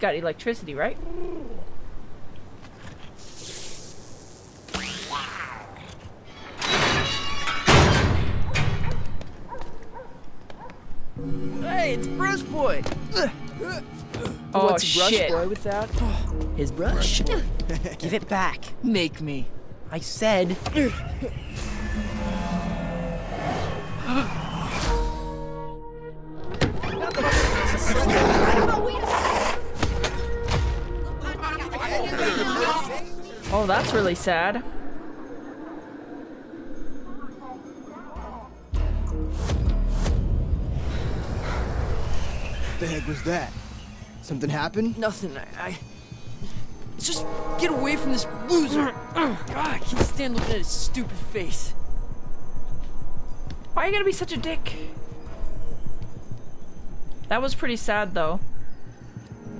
He's got electricity, right? Hey, it's Brush Boy. Oh What's Brush shit. Boy without his brush? Give it back. Make me. I said. really sad. What the heck was that? Something happened? Nothing. I, I. Just get away from this loser. God, I can't stand looking at his stupid face. Why are you gonna be such a dick? That was pretty sad, though.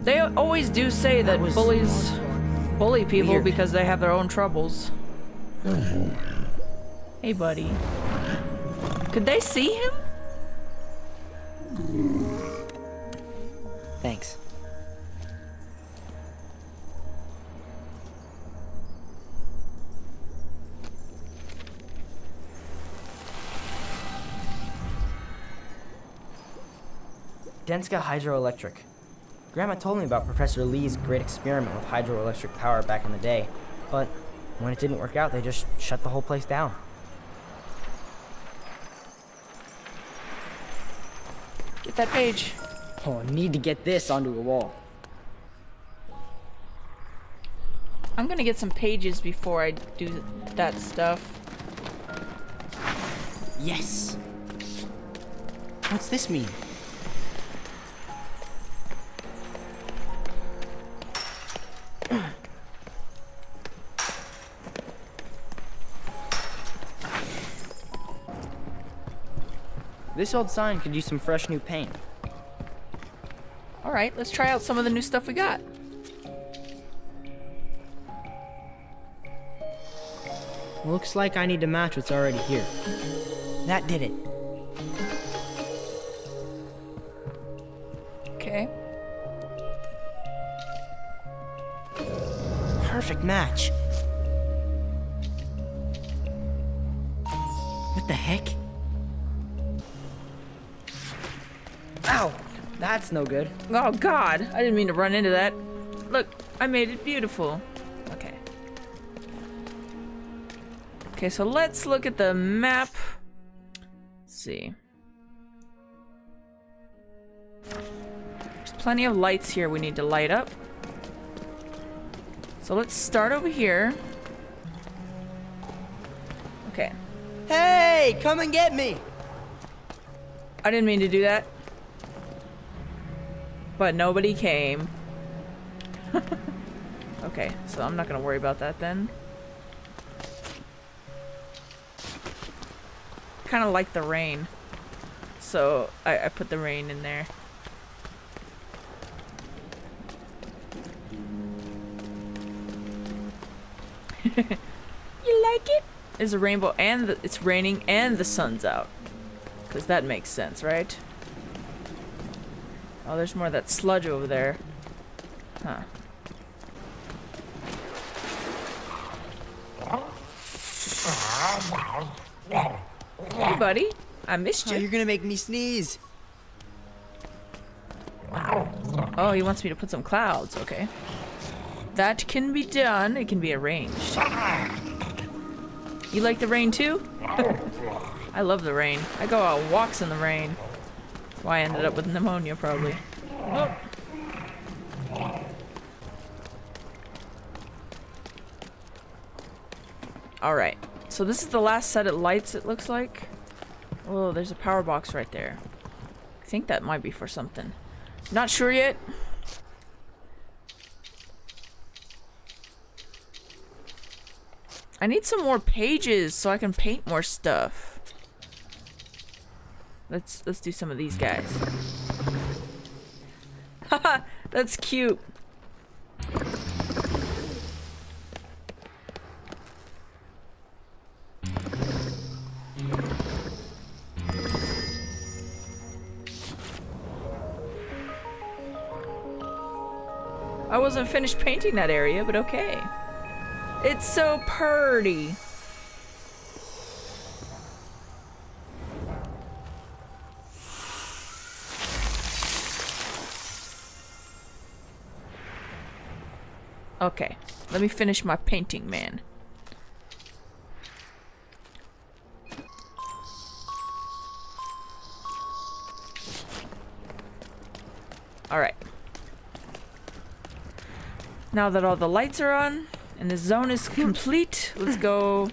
They always do say that, was- bullies bully people Weird. because they have their own troubles. hey, buddy. Could they see him? Thanks. Denska Hydroelectric. Grandma told me about Professor Lee's great experiment with hydroelectric power back in the day, but when it didn't work out, they just shut the whole place down. Get that page. Oh, I need to get this onto a wall. I'm gonna get some pages before I do that stuff. Yes! What's this mean? This old sign could use some fresh new paint. Alright, let's try out some of the new stuff we got. Looks like I need to match what's already here. That did it. Okay. Perfect match. What the heck? Ow! That's no good. Oh god, I didn't mean to run into that. Look, I made it beautiful. Okay. Okay, so let's look at the map. Let's see. There's plenty of lights here we need to light up. So let's start over here. Okay. Hey, come and get me! I didn't mean to do that. But nobody came. okay, so I'm not gonna worry about that then. Kind of like the rain. So I, I put the rain in there. you like it? There's a rainbow and the, it's raining and the sun's out. Because that makes sense, right? Oh, there's more of that sludge over there. Huh. Hey, buddy. I missed Oh, you. you're gonna make me sneeze. Oh, he wants me to put some clouds. Okay. That can be done. It can be arranged. You like the rain too? I love the rain. I go out walks in the rain. Why I ended up with pneumonia, probably. Oh. Alright. So this is the last set of lights, it looks like. Oh, there's a power box right there. I think that might be for something. Not sure yet. I need some more pages so I can paint more stuff. Let's let's do some of these guys. Haha, that's cute. I wasn't finished painting that area, but okay. It's so pretty. Okay, let me finish my painting, man. Alright. Now that all the lights are on and the zone is complete, let's go.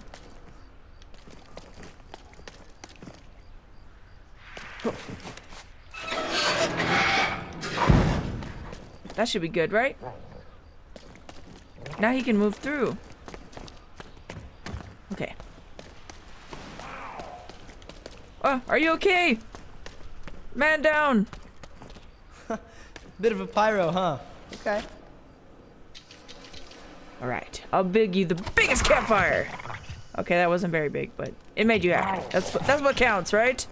That should be good, right? Now he can move through. Okay. Oh, are you okay? Man down! Bit of a pyro, huh? Okay. Alright, I'll big you the biggest campfire! Okay, that wasn't very big, but it made you happy. That's that's what counts, right?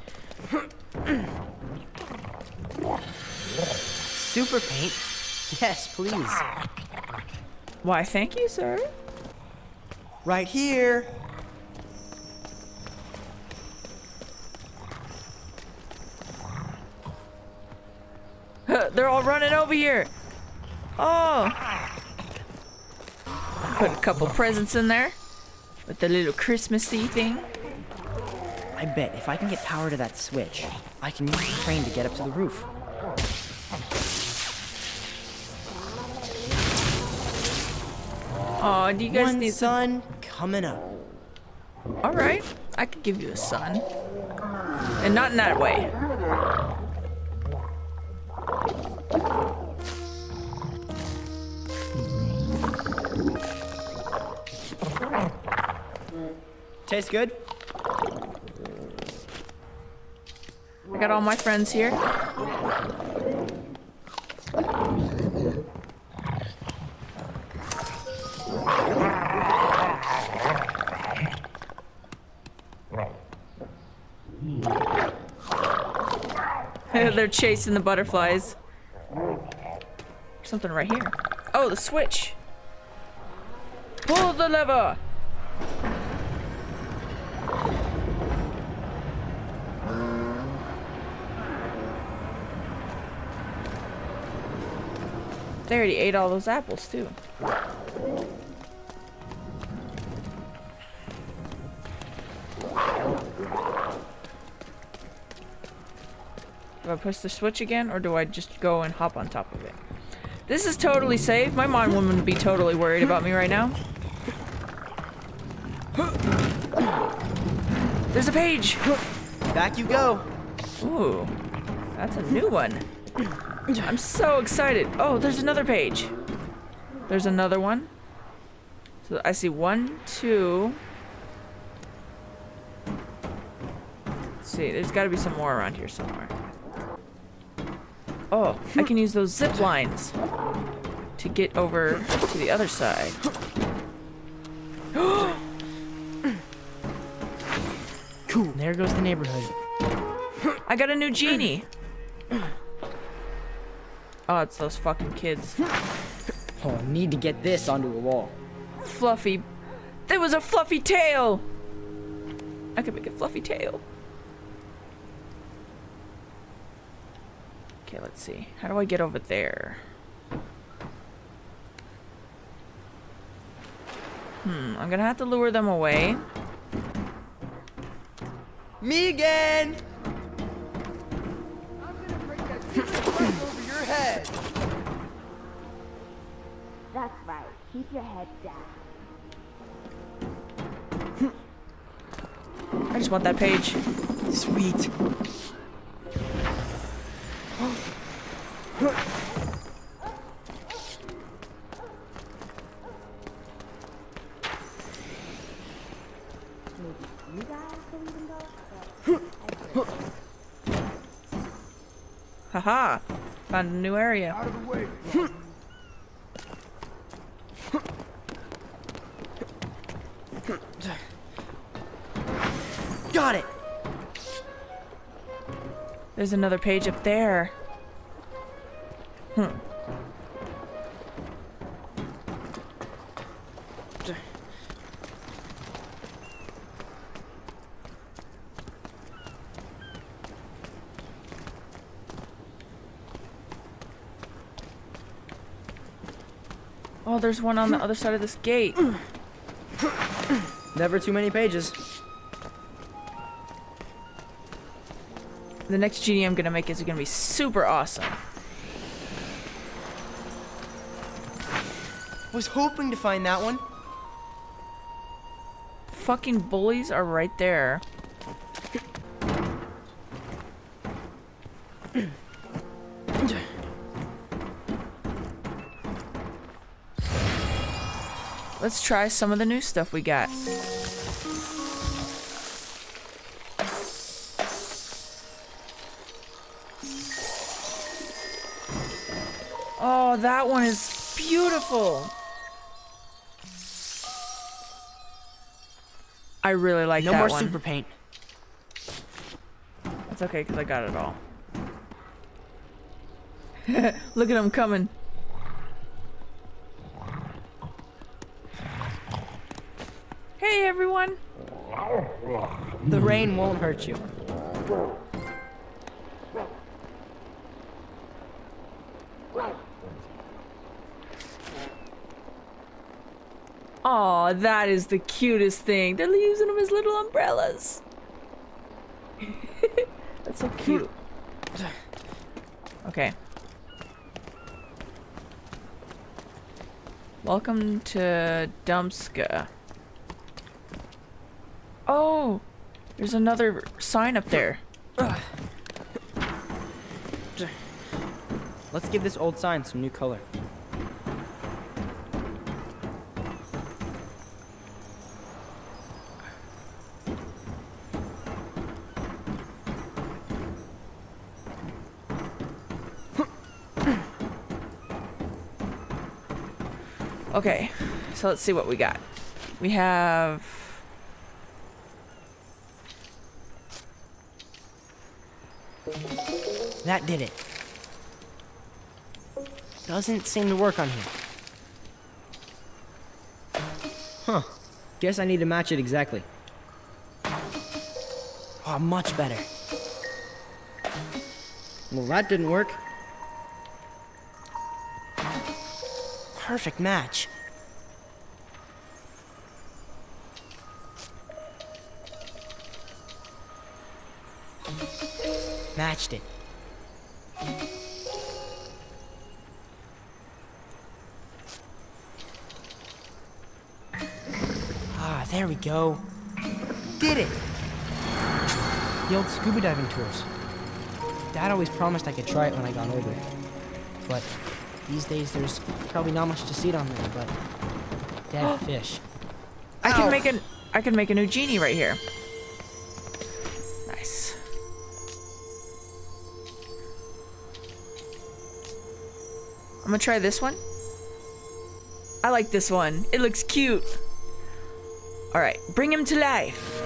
Super paint? Yes, please. Why, thank you, sir. Right here. They're all running over here. Oh. Put a couple presents in there with the little Christmassy thing. I bet if I can get power to that switch, I can use the crane to get up to the roof. Oh, do you guys One need sun coming up. All right, I could give you a son, and not in that way. Tastes good? I got all my friends here. They're chasing the butterflies. Something right here. Oh, the switch. Pull the lever. They already ate all those apples too. Push the switch again or do I just go and hop on top of it? This is totally safe. My mom wouldn't be totally worried about me right now. There's a page! Back you go. Ooh, that's a new one. I'm so excited. Oh, there's another page. There's another one. So I see one, two. Let's see, there's got to be some more around here somewhere. Oh, I can use those zip lines to get over to the other side. Cool. There goes the neighborhood. I got a new genie. Oh, it's those fucking kids. Oh, I need to get this onto a wall. Fluffy. There was a fluffy tail. I could make a fluffy tail. Okay, let's see. How do I get over there? Hmm, I'm gonna have to lure them away. Me again. I'm gonna break that stupid pipe over your head. That's right. Keep your head down. I just want that page. Sweet. Haha. Found a new area. There's another page up there. Hmm. Oh, there's one on the hmm. other side of this gate. Never too many pages. The next genie I'm gonna make is gonna be super awesome. Was hoping to find that one. Fucking bullies are right there. Let's try some of the new stuff we got. That one is beautiful. I really like No that more super paint. That's okay, because I got it all. Look at him coming. Hey, everyone. The rain won't hurt you. Aw, that is the cutest thing. They're using them as little umbrellas. That's so cute. Okay. Welcome to Dumpska. Oh, there's another sign up there. Let's give this old sign some new color. Okay, so let's see what we got. We have. That did it. Doesn't seem to work on here. Huh. Guess I need to match it exactly. Oh, much better. Well, that didn't work. Perfect match. Matched it. Ah, there we go. Did it. The old scuba diving tours. Dad always promised I could try it when I got older. But these days there's probably not much to see on there, but dead fish. I can oh. make an. I can make a new genie right here. Nice. I'm gonna try this one. I like this one. It looks cute. All right, bring him to life.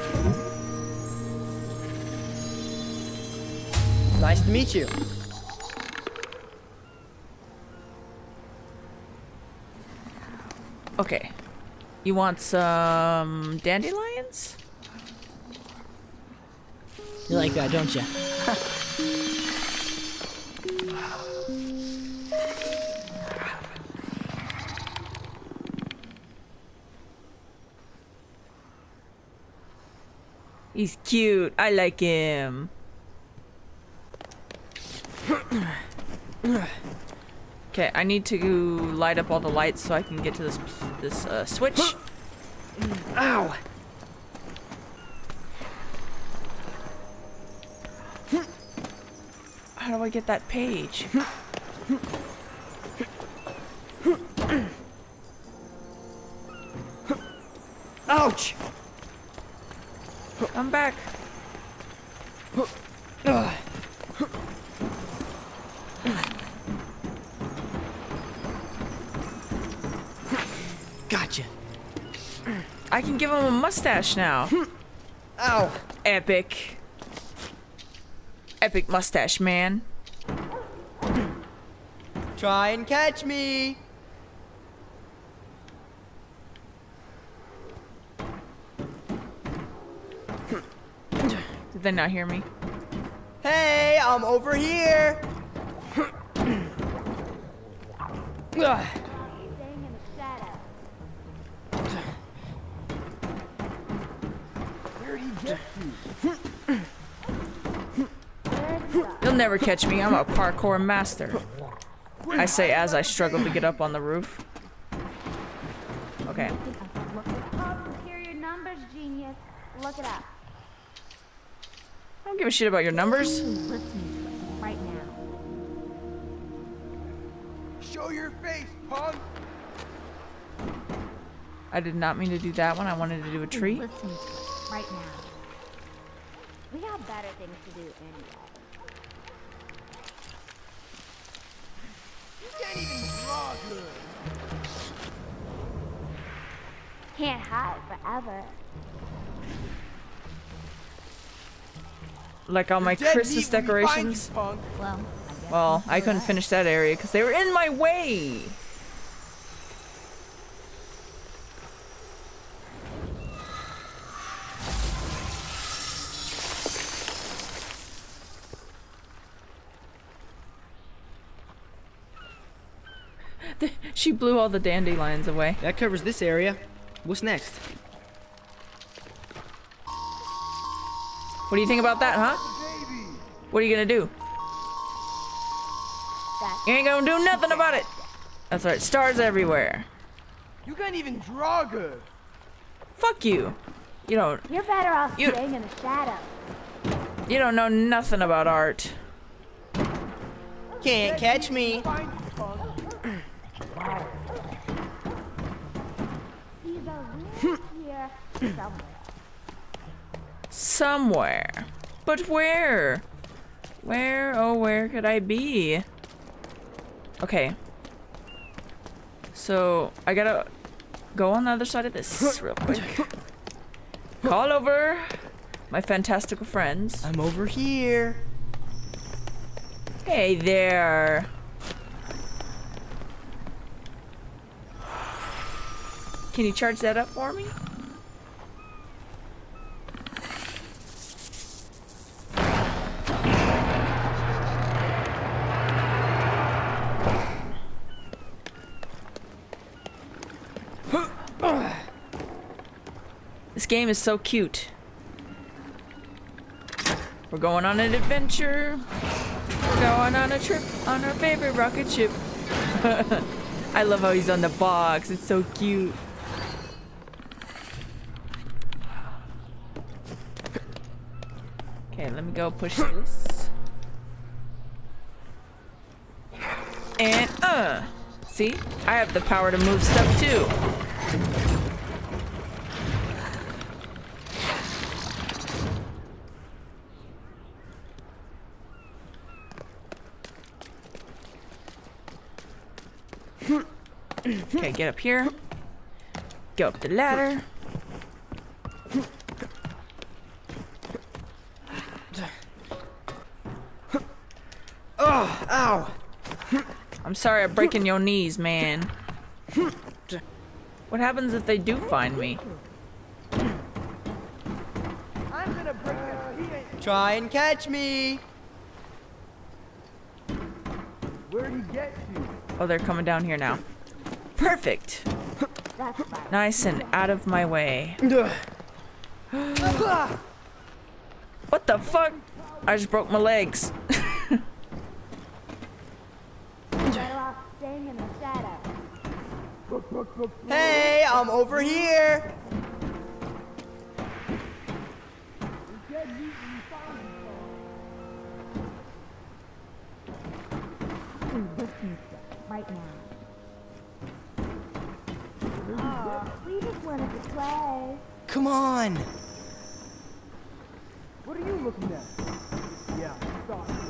Nice to meet you. Okay. You want some dandelions? You like that, don't you? He's cute. I like him. Okay, I need to light up all the lights so I can get to this this uh, switch. Ow! How do I get that page? Ouch! I'm back. Gotcha. I can give him a mustache now. Hmm. Ow. Epic. Epic mustache man. Try and catch me. Hmm. Did they not hear me? Hey, I'm over here. You'll never catch me. I'm a parkour master. I say as I struggle to get up on the roof. Okay. Look it up. Hear your numbers, genius. Look it up. I don't give a shit about your numbers. Listen to it right. Show your face, punk! I did not mean to do that one. I wanted to do a tree. Listen to it right now. We have better things to do anyway. You can't hide forever. Like all my Christmas decorations. Well, I Well, I couldn't that. finish that area because they were in my way. She blew all the dandelions away. That covers this area. What's next? What do you think about that, huh? What are you gonna do? That's You ain't gonna do nothing about it. That's right, stars everywhere. You can't even draw good. Fuck you. You don't You're better off You- staying in the shadow. you don't know nothing about art. Can't catch me. He's around here somewhere. Somewhere. But where? Where, oh, where could I be? Okay. So, I gotta go on the other side of this real quick. Call over my fantastical friends. I'm over here. Hey there. Can you charge that up for me? This game is so cute. We're going on an adventure. We're going on a trip on our favorite rocket ship. I love how he's on the box. It's so cute. Okay, let me go push this. And, uh, see? I have the power to move stuff too. Okay, get up here. Go up the ladder. Oh, ow. I'm sorry I'm breaking your knees, man. What happens if they do find me? Try and catch me. Oh, they're coming down here now. Perfect. That's. Nice and out of my way. What the fuck? I just broke my legs. Better off staying in the shadow. Hey, I'm over here. right now. Oh, we just wanted to play. Come on. I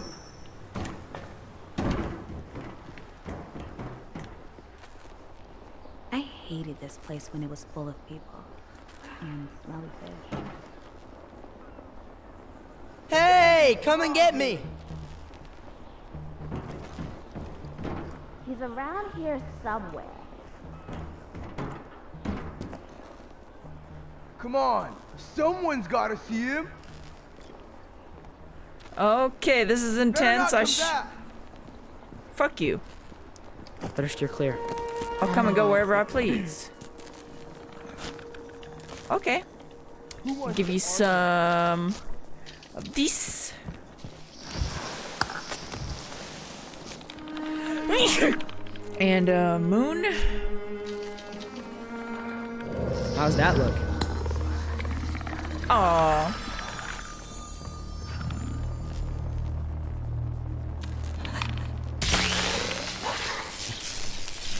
this place when it was full of people. And smelly fish. Hey, come and get me. He's around here somewhere. Come on, someone's gotta see him. Okay, this is intense. I come sh- back. Fuck you. Better steer clear. I'll come and go wherever I please. Okay. Give you some of this. and uh, moon. How's that look? Aw.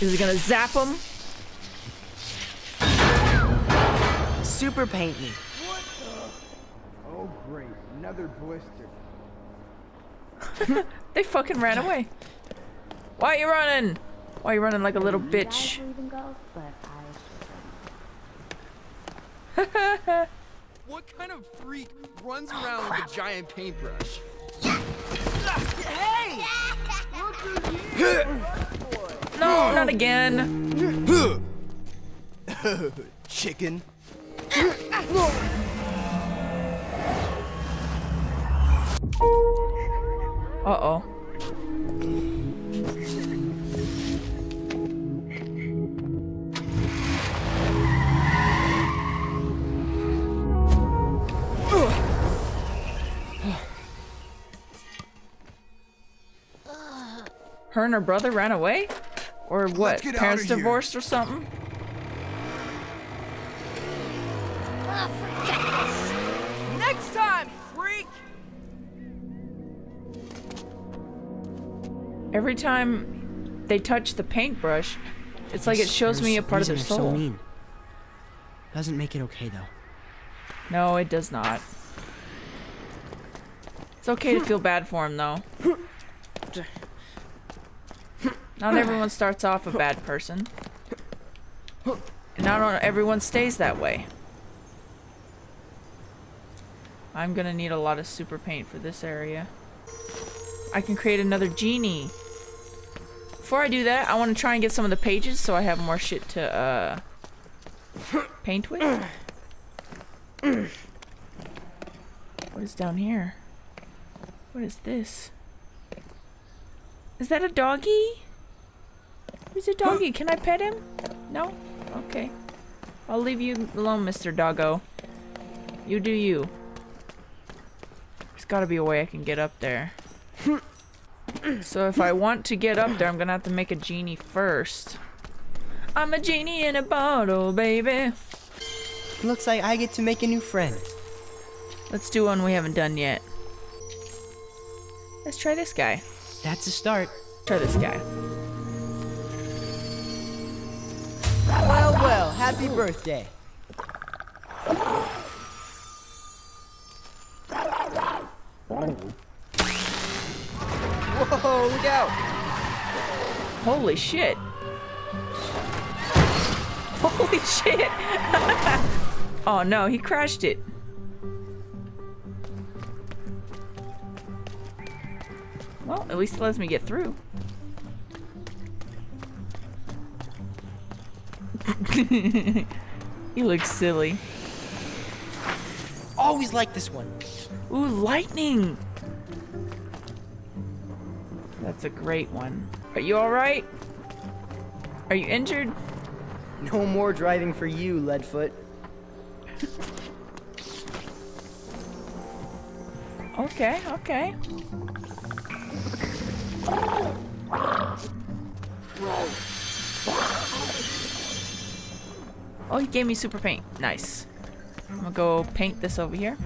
Is it gonna zap him? Super paint me. What the? Oh, great. Another blister. They fucking ran away. Why are you running? Why are you running like a little bitch? will even go, but I should. What kind of freak runs around with a giant paintbrush? No, not again. Chicken. Uh oh. Her and her brother ran away? Or what? get Parents outta here. divorced or something? Ah, Next time, freak! Every time they touch the paintbrush, it's like it shows me a part of reason their they're soul. So mean. Doesn't make it okay though. No, it does not. It's okay to feel bad for him, though. Not everyone starts off a bad person. Not everyone stays that way. I'm gonna need a lot of super paint for this area. I can create another genie. Before I do that, I want to try and get some of the pages so I have more shit to, uh, paint with. What is down here? What is this? Is that a doggy? Who's a doggy? Can I pet him? No? Okay. I'll leave you alone, Mr. Doggo. You do you. There's gotta be a way I can get up there. so if I want to get up there, I'm gonna have to make a genie first. I'm a genie in a bottle, baby. Looks like I get to make a new friend. Let's do one we haven't done yet. Let's try this guy. That's a start. Try this guy. Happy birthday. Whoa, look out! Holy shit. Holy shit. oh no, he crashed it. Well, at least it lets me get through. he looks silly. Always like this one. Ooh, lightning! That's a great one. Are you alright? Are you injured? No more driving for you, Leadfoot. Okay, okay. Oh, he gave me super paint. Nice. I'm gonna go paint this over here.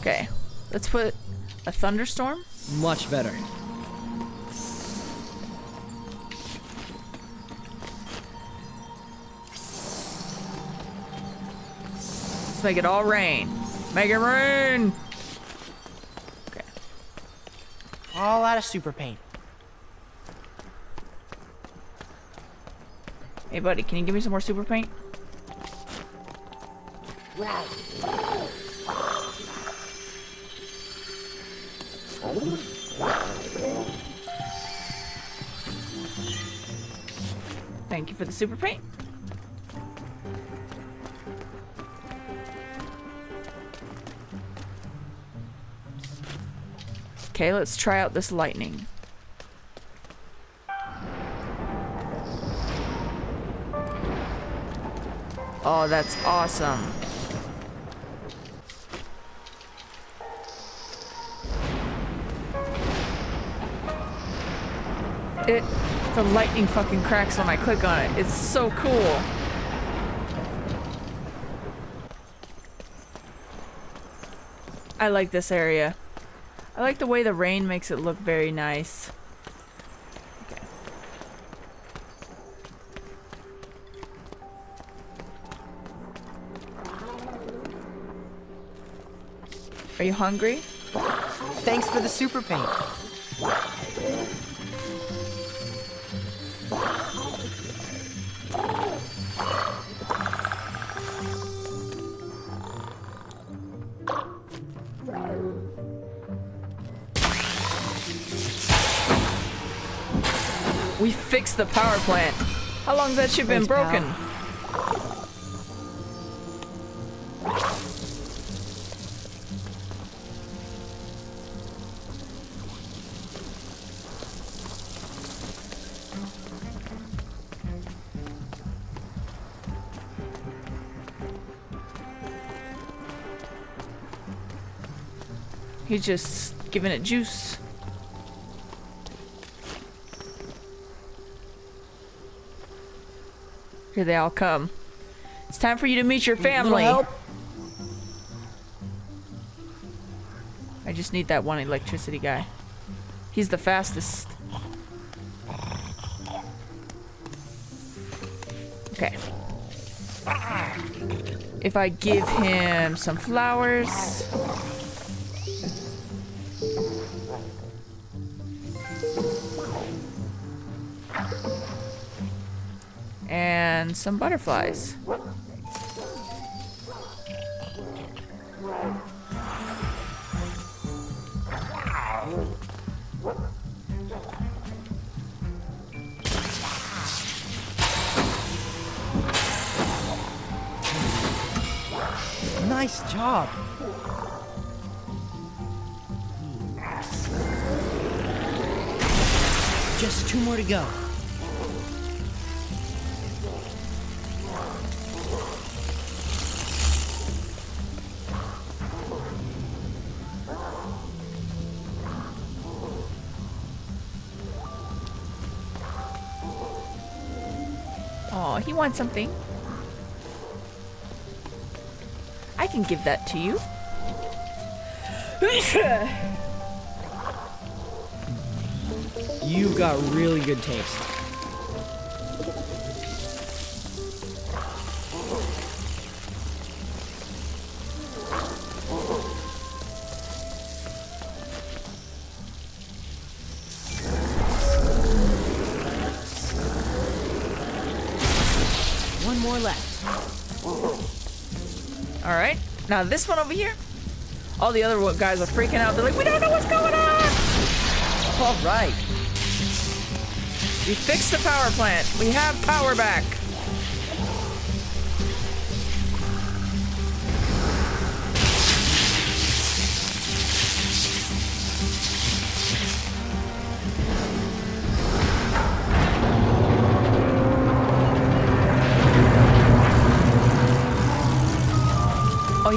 Okay, let's put a thunderstorm. Much better. Let's make it all rain. Make it rain! Okay. All out of super paint. Hey, buddy, can you give me some more super paint? Thank you for the super paint. Okay, let's try out this lightning. Oh, that's awesome. It, the lightning fucking cracks when I click on it. It's so cool. I like this area. I like the way the rain makes it look very nice. Are you hungry? Thanks for the super paint. The power plant. How long's that shit been pal. broken? He's just giving it juice. Here they all come. It's time for you to meet your family. I just need that one electricity guy. He's the fastest. Okay. If I give him some flowers. And some butterflies. Nice job. Just two more to go. He wants something. I can give that to you. You've got really good taste. Now this one over here. All the other guys are freaking out. They're like, we don't know what's going on. All right. We fixed the power plant. We have power back.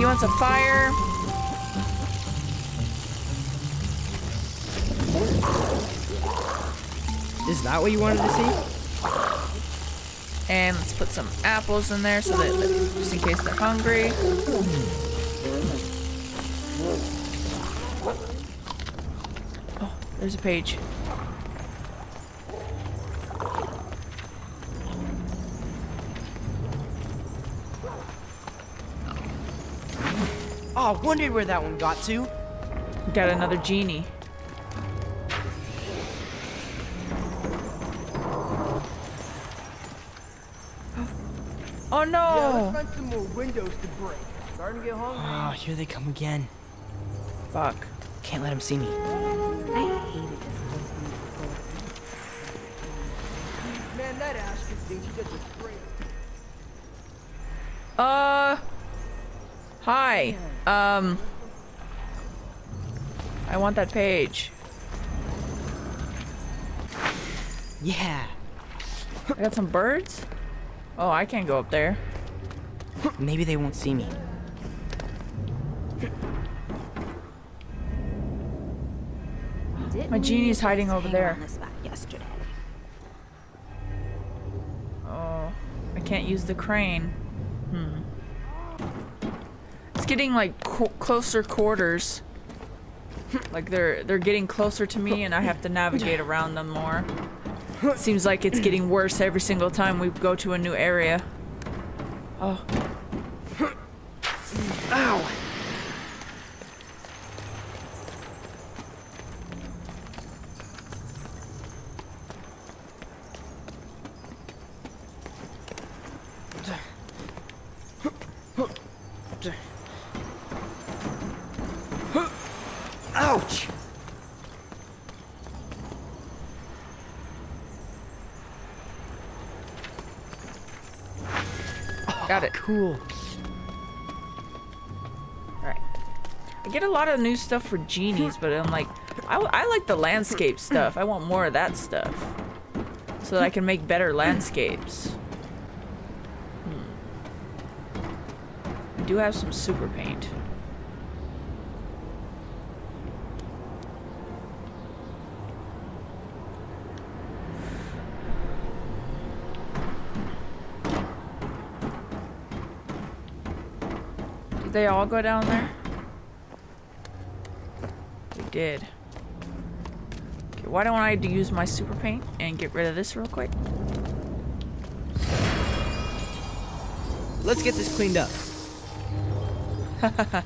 He wants a fire. Is that what you wanted to see? And let's put some apples in there so that just in case they're hungry. Oh, there's a page. Oh, I wondered where that one got to. Got another genie. Oh no! find some more windows to break. Starting to get hungry. Oh, here they come again. Fuck. Can't let them see me. I hated this place it was full of people. Man, that Ashton thinks he gets a break. Uh. Hi. Um. I want that page. Yeah. I got some birds? Oh, I can't go up there. Maybe they won't see me. Didn't My genie's hiding over there. on this back yesterday? Oh, I can't use the crane. Getting like closer quarters. Like they're they're getting closer to me, and I have to navigate around them more. Seems like it's getting worse every single time we go to a new area. Oh. Ow! Ouch! Got it. Cool. Alright. I get a lot of new stuff for genies, but I'm like, I, I like the landscape stuff. I want more of that stuff. So that I can make better landscapes. Hmm. I do have some super paint. Did they all go down there? They did. Okay, why don't I use my super paint and get rid of this real quick? Let's get this cleaned up.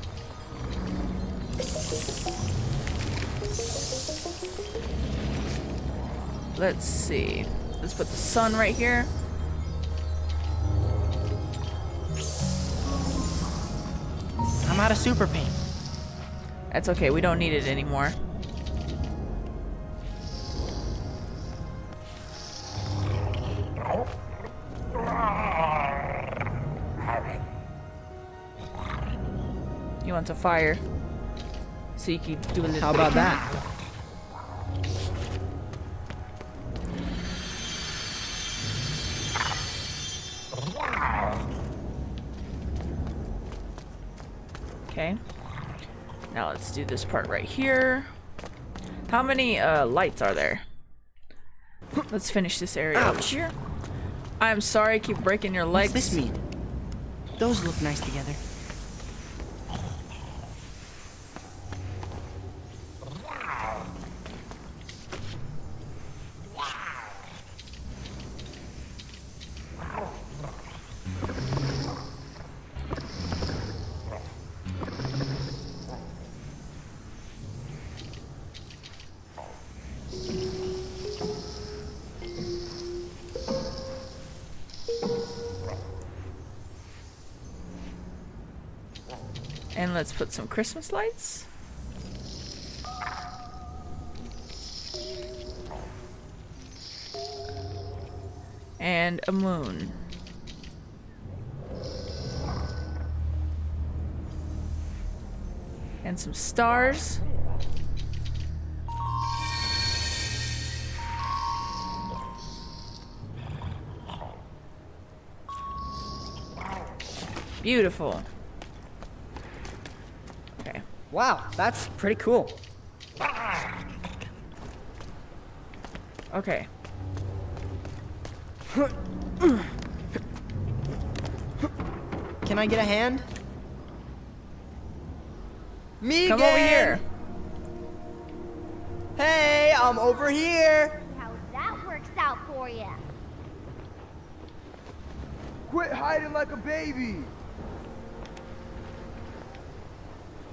Let's see. Let's put the sun right here. I'm out of super paint. That's okay, we don't need it anymore. You want a fire. So you can do a little How about that? Do this part right here. How many uh, lights are there? Let's finish this area over here. I'm sorry I keep breaking your legs. What's this mean? Those look nice together. And let's put some Christmas lights. And a moon. And some stars. Beautiful. Okay. Wow, that's pretty cool. Okay. Can I get a hand? Me Come over here. Hey, I'm over here. How that works out for you. Quit hiding like a baby.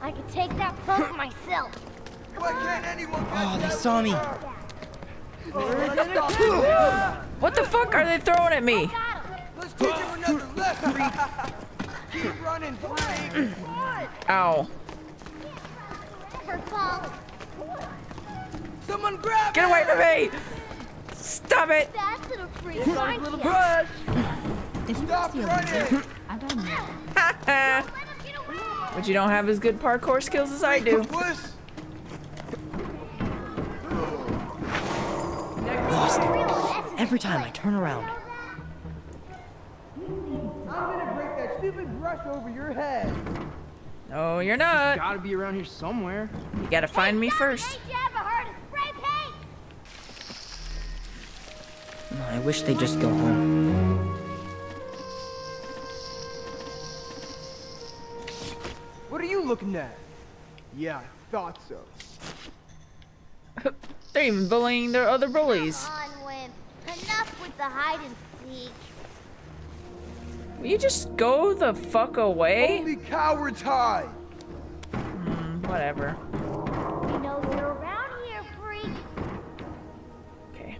I could take that punk myself. Why can't anyone catch Oh, they saw me. What the fuck are they throwing at me? Let's teach him another lesson. Keep running, Blake. Ow. Someone grab Get away from me! Stop it! That's an free find you. Rush. Did you Stop see a running. but you don't have as good parkour skills as I do. Lost. Every time I turn around. I'm gonna break that stupid brush over your head. No, you're not. Gotta be around here somewhere. You gotta find me first. Ain't you ever heard of spray paint? I wish they'd just go home. What are you looking at? Yeah, I thought so. They're even bullying their other bullies. Come on, Wimp. Enough with the hide and seek. Will you just go the fuck away? Only cowards hide. Hmm, whatever. You know you're around here, freak. Okay.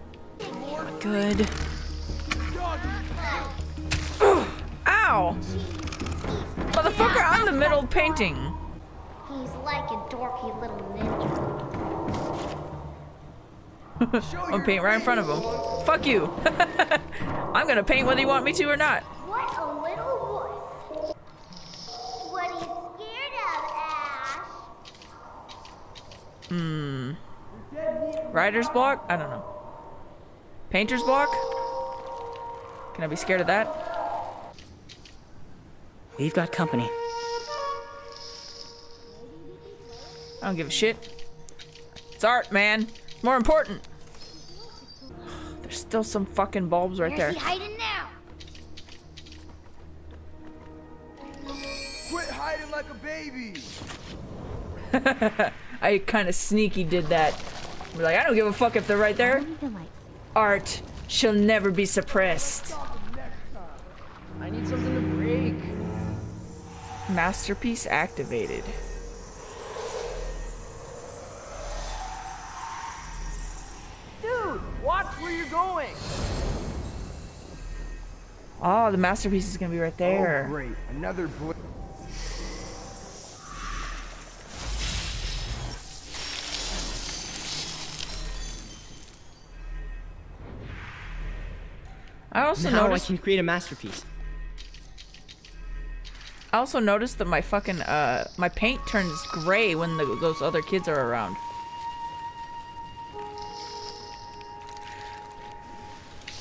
Good. Ow! Motherfucker, I'm the middle painting. He's like a dorky little ninja. I'm paint right in front of him. Fuck you. I'm gonna paint whether you want me to or not. What a little wuss. What are you scared of, Ash? Hmm. Writer's block? I don't know. Painter's block? Can I be scared of that? We've got company. I don't give a shit. It's art, man. It's more important. There's still some fucking bulbs right there. Where's he hiding now? Quit hiding like a baby. I kind of sneaky did that. Be like, I don't give a fuck if they're right there. Even like Art shall never be suppressed. Masterpiece activated. Dude, watch where you're going. Oh, the masterpiece is gonna be right there. Oh, there. great. Another bl- I also Now I noticed. can create a masterpiece. I also noticed that my fucking uh my paint turns gray when the, those other kids are around.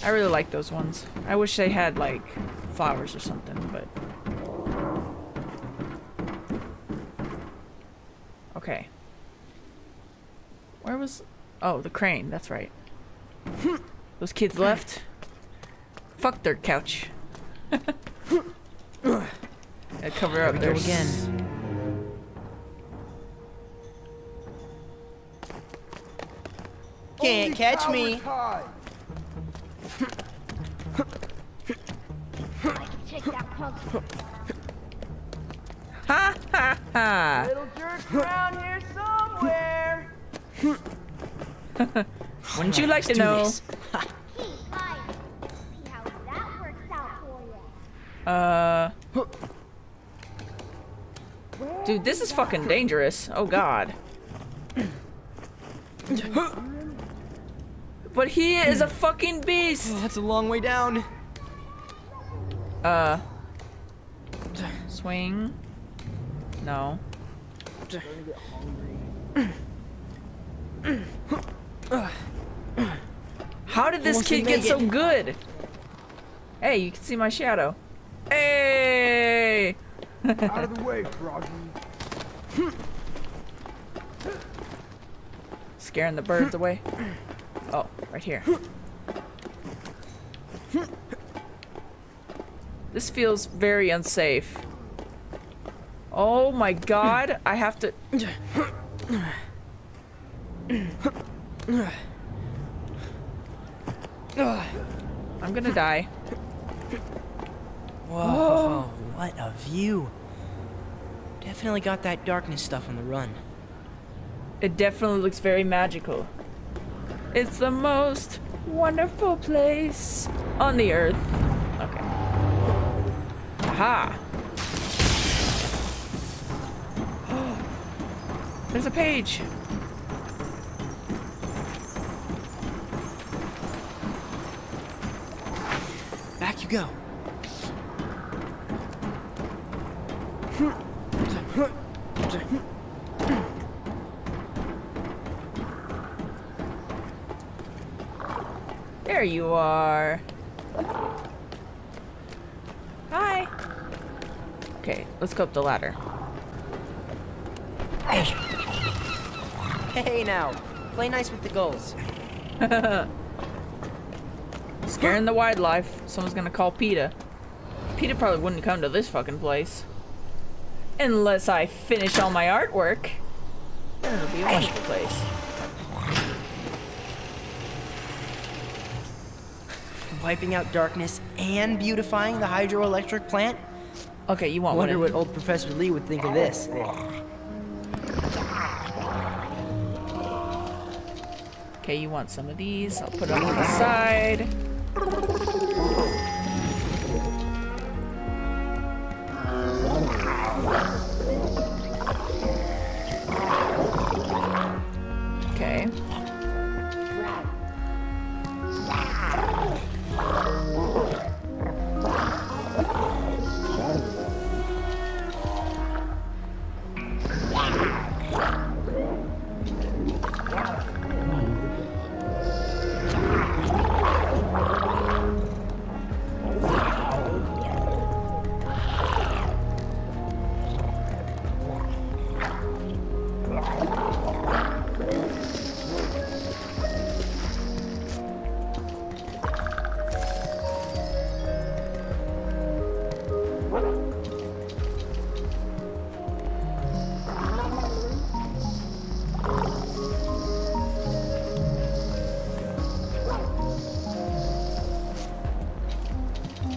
I really like those ones. I wish they had like flowers or something, but okay. Where was? Oh, the crane. That's right. Those kids left. Fuck their couch. Gotta cover up we their go again. Can't Only catch me. hide. I can take that punk. Ha ha ha! Little jerks around here somewhere. Wouldn't you like to know? this. Keep hiding. See how that works out for you. Uh. Dude, this is fucking dangerous. Oh god. But he is a fucking beast. Oh, that's a long way down. Uh. Swing. No. How did this Almost kid get make so good? Hey, you can see my shadow. Hey! Out of the way, Froggy. Scaring the birds away. Oh, right here. This feels very unsafe. Oh my god, I have to. I'm gonna die. Whoa, oh. what a view. Definitely got that darkness stuff on the run. It definitely looks very magical. It's the most wonderful place on the earth. Okay. Aha! There's a page. Back you go. There you are. Hi. Okay, let's go up the ladder. Hey now, play nice with the gulls. Scaring the wildlife. Someone's gonna call PETA. PETA probably wouldn't come to this fucking place. Unless I finish all my artwork. Then it'll be a wonderful place. Wiping out darkness and beautifying the hydroelectric plant? Okay, you want Wonder one what old Professor Lee would think of this. Okay, you want some of these. I'll put them on the side.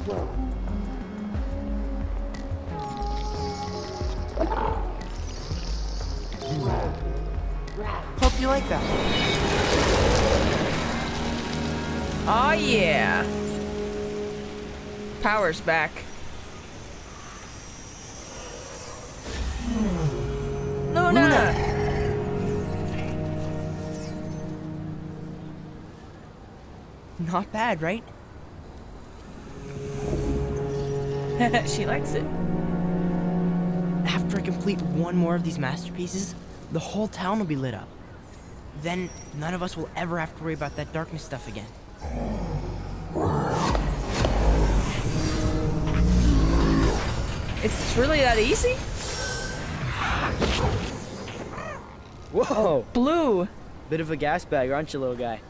Hope you like that. Oh yeah. Power's back. Luna! Not bad, right? she likes it. After I complete one more of these masterpieces, the whole town will be lit up. Then none of us will ever have to worry about that darkness stuff again. It's really that easy? Whoa! Blue. Bit of a gas bag, aren't you, little guy?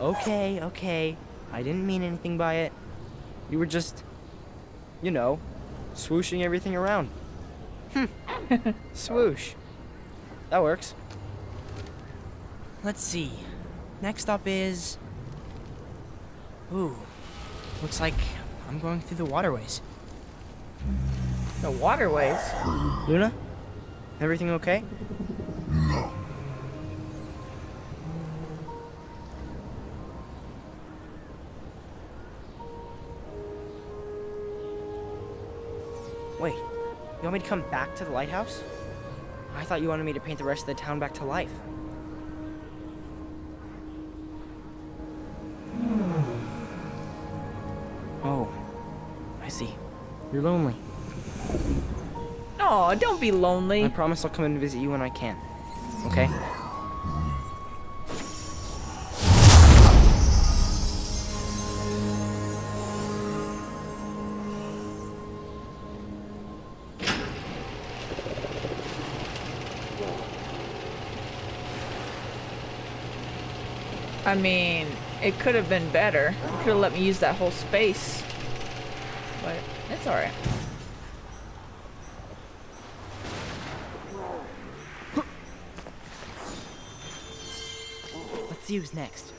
Okay, okay. I didn't mean anything by it. You were just, you know, swooshing everything around. Hmm. Swoosh. That works. Let's see. Next up is. Ooh. Looks like I'm going through the waterways. The waterways. Luna? Everything okay? Wait, you want me to come back to the lighthouse? I thought you wanted me to paint the rest of the town back to life. Oh, I see. You're lonely. Oh, don't be lonely. I promise I'll come and visit you when I can. Okay? I mean, it could have been better. Could have let me use that whole space. But it's alright. Let's see who's next.